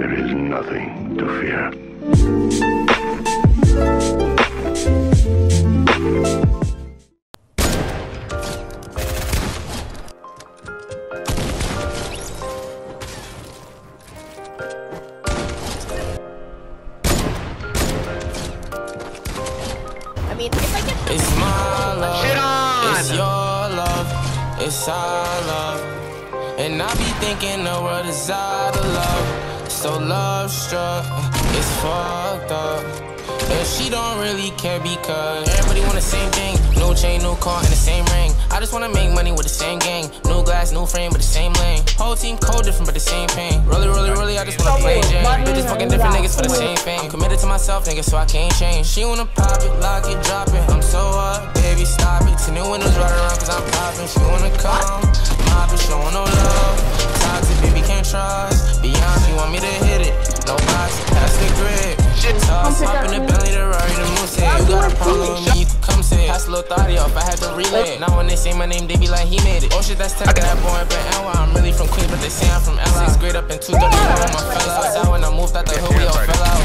There is nothing to fear. I mean, if I get It's my love. Shit on! It's your love. It's our love. And I be thinking the world is out of love. So love struck. It's fucked up. And she don't really care because everybody want the same thing. No chain, no car, and the same ring. I just wanna make money with the same gang. New glass, new frame, but the same lane. Whole team cold different, but the same pain. Really, really, really, I just wanna play Jane. Bitches fucking different niggas for the same thing. I'm committed to myself, nigga, so I can't change. She wanna pop it, lock it, drop it. I'm so up, baby, stop it. Two new windows right around, cause I'm popping. She wanna come, Toss, hop in the belly, the Rari, the moose. You got a problem with me, you can come say it. Pass a little thought off, I had to relay it. Now when they say my name, they be like, he made it. Oh shit, that's tech, that boy, but NY. I'm really from Queens, but they say I'm from LA. Sixth grade up in 231, my fell outside when I moved out the hood, we all fell out.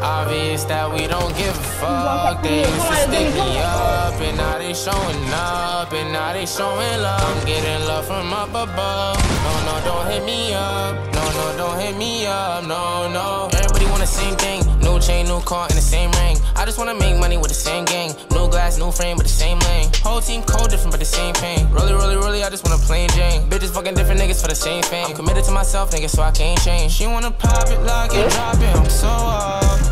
Obvious that we don't give a fuck. They used to stick me up, and now they showing up, and now they showing love. I'm getting love from up above. No, no, don't hit me up. No, no, don't hit me up. No, no. Everybody want the same thing. Chain, new car, and the same ring. I just wanna make money with the same gang. New glass, new frame, but the same lane. Whole team cold different, but the same pain. Really, really, really, I just wanna plain Jane. Bitches fucking different niggas for the same thing. I'm committed to myself, nigga, so I can't change. She wanna pop it, lock it, drop it. I'm so up.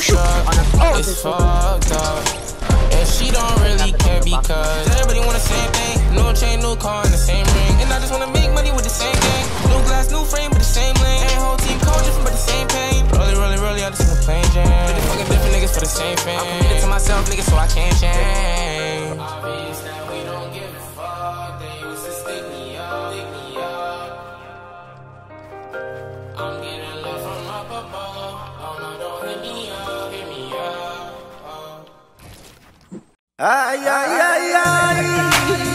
Oh, it's fucked up. And she don't really care because everybody want the same thing. No chain, no car, and the same ring. And I just wanna make money with the same gang. New glass, new frame, but the same lane. Ain't whole team cold different, but the same pain. Rolly, rolly, rolly, I just wanna plain Jane. Bitches fucking different niggas for the same thing. I'm committed to myself, nigga, so I can't change. Ay, ay, ay, ay.